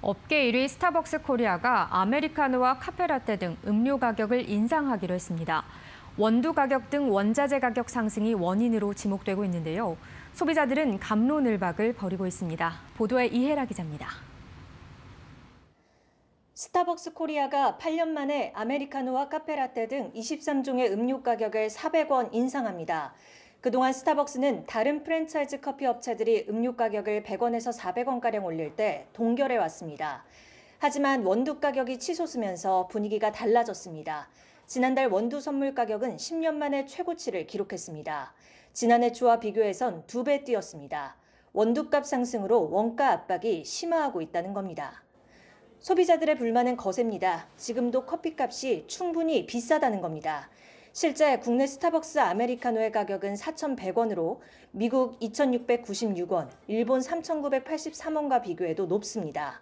업계 1위 스타벅스 코리아가 아메리카노와 카페라떼 등 음료 가격을 인상하기로 했습니다. 원두 가격 등 원자재 가격 상승이 원인으로 지목되고 있는데요. 소비자들은 갑론을박을 벌이고 있습니다. 보도에 이혜라 기자입니다. 스타벅스 코리아가 8년 만에 아메리카노와 카페라떼 등 23종의 음료 가격을 400원 인상합니다. 그동안 스타벅스는 다른 프랜차이즈 커피 업체들이 음료 가격을 100원에서 400원가량 올릴 때 동결해 왔습니다. 하지만 원두 가격이 치솟으면서 분위기가 달라졌습니다. 지난달 원두 선물 가격은 10년 만에 최고치를 기록했습니다. 지난해 초와 비교해선 두 배 뛰었습니다. 원두값 상승으로 원가 압박이 심화하고 있다는 겁니다. 소비자들의 불만은 거셉니다. 지금도 커피값이 충분히 비싸다는 겁니다. 실제 국내 스타벅스 아메리카노의 가격은 4,100원으로 미국 2,696원, 일본 3,983원과 비교해도 높습니다.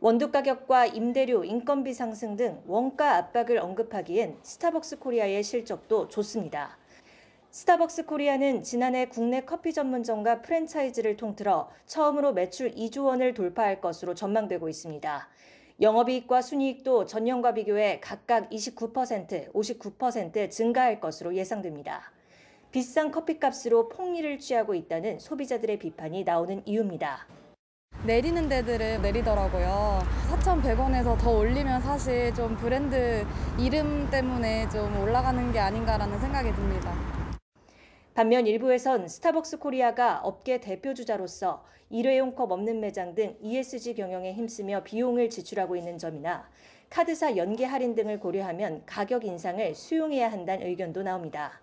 원두 가격과 임대료, 인건비 상승 등 원가 압박을 언급하기엔 스타벅스 코리아의 실적도 좋습니다. 스타벅스 코리아는 지난해 국내 커피 전문점과 프랜차이즈를 통틀어 처음으로 매출 2조 원을 돌파할 것으로 전망되고 있습니다. 영업이익과 순이익도 전년과 비교해 각각 29%, 59% 증가할 것으로 예상됩니다. 비싼 커피값으로 폭리를 취하고 있다는 소비자들의 비판이 나오는 이유입니다. 내리는 데들은 내리더라고요. 4,100원에서 더 올리면 사실 좀 브랜드 이름 때문에 좀 올라가는 게 아닌가라는 생각이 듭니다. 반면 일부에선 스타벅스 코리아가 업계 대표주자로서 일회용 컵 없는 매장 등 ESG 경영에 힘쓰며 비용을 지출하고 있는 점이나 카드사 연계 할인 등을 고려하면 가격 인상을 수용해야 한다는 의견도 나옵니다.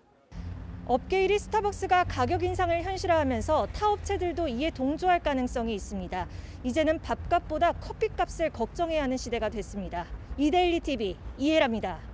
업계 1위 스타벅스가 가격 인상을 현실화하면서 타 업체들도 이에 동조할 가능성이 있습니다. 이제는 밥값보다 커피값을 걱정해야 하는 시대가 됐습니다. 이데일리 TV 이해랍니다.